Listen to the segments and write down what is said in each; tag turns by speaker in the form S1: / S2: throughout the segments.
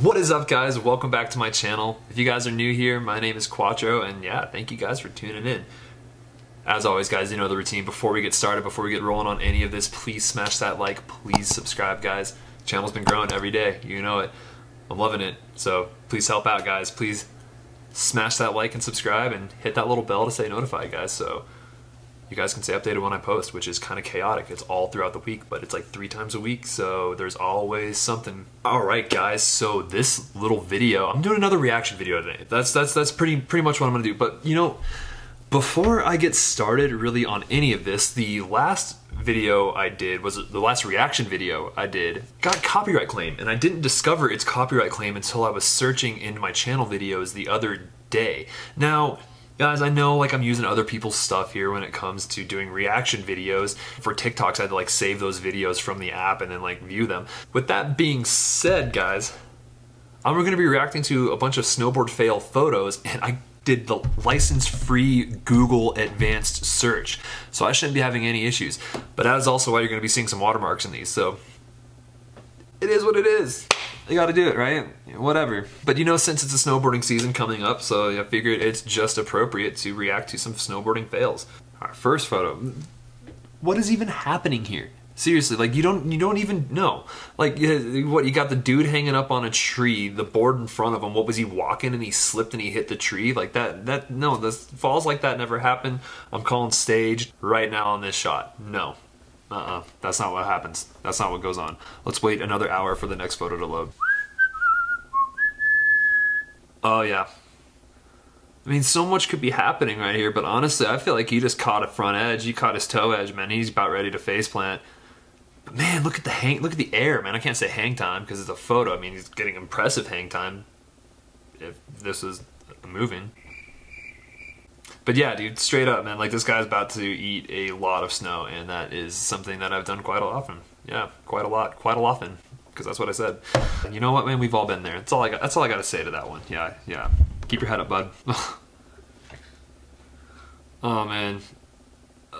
S1: What is up guys? Welcome back to my channel. If you guys are new here, my name is Quattro and yeah, thank you guys for tuning in. As always guys, you know the routine. Before we get started, before we get rolling on any of this, please smash that like, please subscribe guys. channel's been growing every day, you know it. I'm loving it, so please help out guys. Please smash that like and subscribe and hit that little bell to stay notified guys so you guys can stay updated when I post, which is kind of chaotic. It's all throughout the week, but it's like three times a week, so there's always something. All right, guys. So this little video, I'm doing another reaction video today. That's that's that's pretty pretty much what I'm gonna do. But you know, before I get started really on any of this, the last video I did was the last reaction video I did got copyright claim, and I didn't discover its copyright claim until I was searching in my channel videos the other day. Now Guys, I know like I'm using other people's stuff here when it comes to doing reaction videos. For TikToks, I had to like save those videos from the app and then like view them. With that being said, guys, I'm gonna be reacting to a bunch of snowboard fail photos and I did the license-free Google advanced search. So I shouldn't be having any issues. But that is also why you're gonna be seeing some watermarks in these. So it is what it is you got to do it, right? Whatever. But you know, since it's a snowboarding season coming up, so I figured it's just appropriate to react to some snowboarding fails. Our first photo. What is even happening here? Seriously, like you don't you don't even know. Like what you got the dude hanging up on a tree, the board in front of him. What was he walking and he slipped and he hit the tree? Like that that no, the falls like that never happened. I'm calling staged right now on this shot. No, uh-uh. That's not what happens. That's not what goes on. Let's wait another hour for the next photo to load. Oh, yeah. I mean, so much could be happening right here, but honestly, I feel like he just caught a front edge. He caught his toe edge, man. He's about ready to face plant. But man, look at the hang, look at the air, man. I can't say hang time because it's a photo. I mean, he's getting impressive hang time if this is moving. But yeah, dude, straight up, man, like this guy's about to eat a lot of snow, and that is something that I've done quite a often. Yeah, quite a lot, quite a often, because that's what I said. And you know what, man? We've all been there. That's all I got. That's all I got to say to that one. Yeah, yeah. Keep your head up, bud. oh man,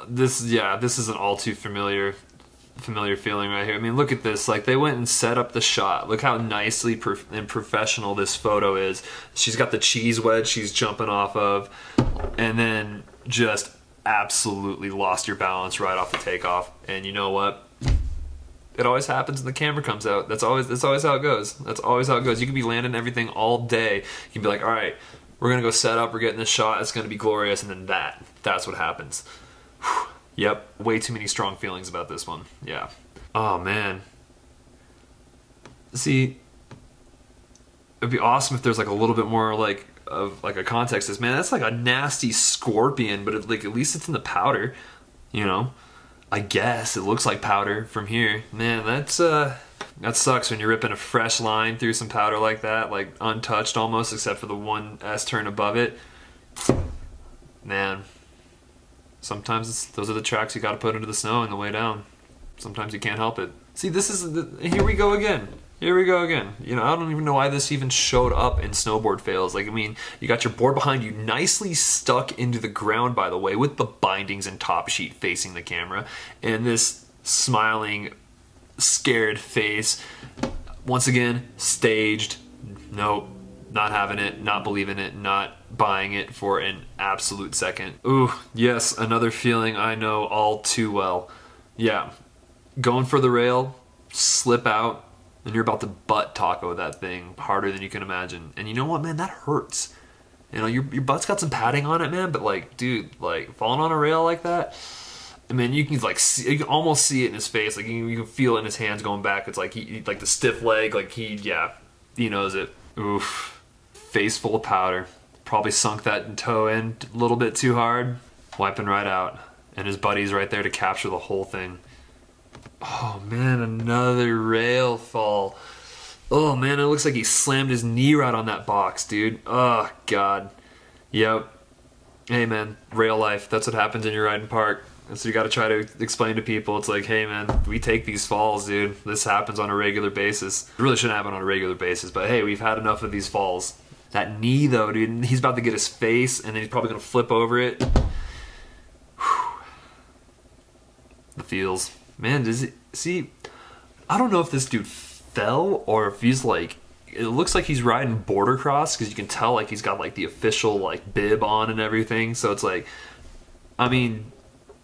S1: this yeah, this is an all too familiar familiar feeling right here. I mean, look at this. Like, they went and set up the shot. Look how nicely prof and professional this photo is. She's got the cheese wedge she's jumping off of, and then just absolutely lost your balance right off the takeoff. And you know what? It always happens when the camera comes out. That's always that's always how it goes. That's always how it goes. You can be landing everything all day. You can be like, all right, we're gonna go set up. We're getting this shot. It's gonna be glorious, and then that that's what happens. Whew. Yep, way too many strong feelings about this one. Yeah. Oh man. See, it'd be awesome if there's like a little bit more like of like a context. is, man, that's like a nasty scorpion, but it, like at least it's in the powder, you know. I guess it looks like powder from here. Man, that's uh, that sucks when you're ripping a fresh line through some powder like that, like untouched almost, except for the one S turn above it. Man, sometimes those are the tracks you got to put into the snow on the way down. Sometimes you can't help it. See, this is the, here we go again. Here we go again. You know, I don't even know why this even showed up in snowboard fails. Like, I mean, you got your board behind you nicely stuck into the ground, by the way, with the bindings and top sheet facing the camera, and this smiling, scared face. Once again, staged. Nope, not having it, not believing it, not buying it for an absolute second. Ooh, yes, another feeling I know all too well. Yeah, going for the rail, slip out, and you're about to butt taco that thing harder than you can imagine. And you know what, man, that hurts. You know, your, your butt's got some padding on it, man, but like, dude, like falling on a rail like that, I mean, you can like see, you can almost see it in his face. Like you, you can feel it in his hands going back. It's like he, like the stiff leg. Like he, yeah, he knows it. Oof face full of powder. Probably sunk that toe in a little bit too hard, wiping right out. And his buddy's right there to capture the whole thing. Oh man, another rail fall. Oh man, it looks like he slammed his knee right on that box, dude. Oh god. Yep. Hey man, rail life. That's what happens in your riding park. And so you got to try to explain to people. It's like, hey man, we take these falls, dude. This happens on a regular basis. It really shouldn't happen on a regular basis, but hey, we've had enough of these falls. That knee though, dude, he's about to get his face and then he's probably gonna flip over it. Whew. The feels. Man, does it see I don't know if this dude fell or if he's like it looks like he's riding boarder cross because you can tell like he's got like the official like bib on and everything. So it's like, I mean,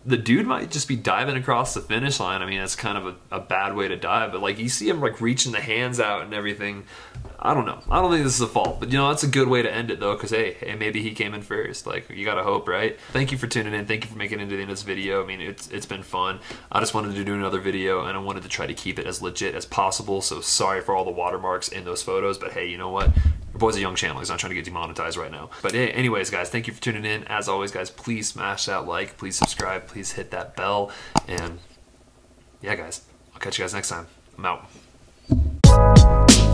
S1: the dude might just be diving across the finish line. I mean, it's kind of a, a, bad way to dive, but like you see him like reaching the hands out and everything. I don't know. I don't think this is a fault, but you know, that's a good way to end it though, because hey, hey, maybe he came in first. Like you gotta hope, right? Thank you for tuning in. Thank you for making it into the end of this video. I mean, it's it's been fun. I just wanted to do another video, and I wanted to try to keep it as legit as possible. So sorry for all the watermarks in those photos, but hey, you know what? Your boy's a young channel. He's not trying to get demonetized right now. But hey, anyways, guys, thank you for tuning in. As always, guys, please smash that like, please subscribe, please hit that bell, and yeah, guys, I'll catch you guys next time. I'm out.